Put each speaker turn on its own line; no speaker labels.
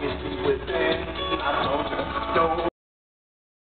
with that.